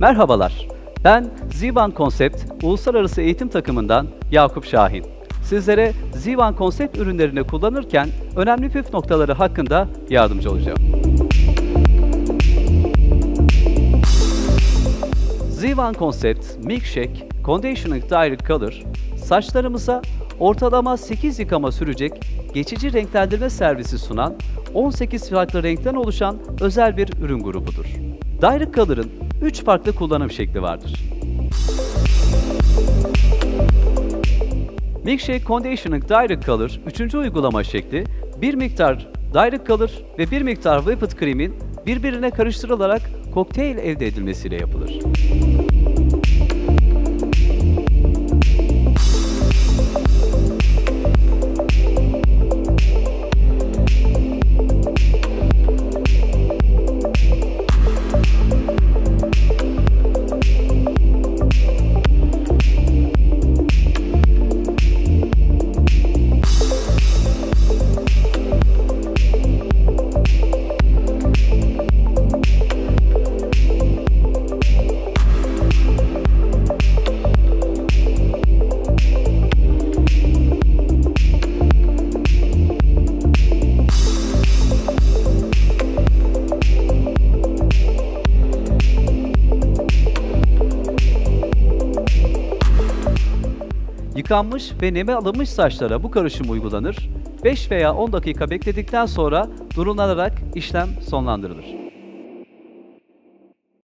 Merhabalar, ben Zivan Konsept Uluslararası Eğitim Takımından Yakup Şahin. Sizlere Zivan Konsept ürünlerini kullanırken önemli püf noktaları hakkında yardımcı olacağım. Zivan Concept Milkshake Conditioning Direct Color saçlarımıza ortalama 8 yıkama sürecek geçici renklendirme servisi sunan 18 farklı renkten oluşan özel bir ürün grubudur. Direct Color'ın 3 farklı kullanım şekli vardır. Milkshake Conditioning Direct Color 3. uygulama şekli bir miktar Direct Color ve bir miktar Whipped Cream'in birbirine karıştırılarak kokteyl elde edilmesiyle yapılır. Yıkanmış ve neme alınmış saçlara bu karışım uygulanır. 5 veya 10 dakika bekledikten sonra durulanarak işlem sonlandırılır.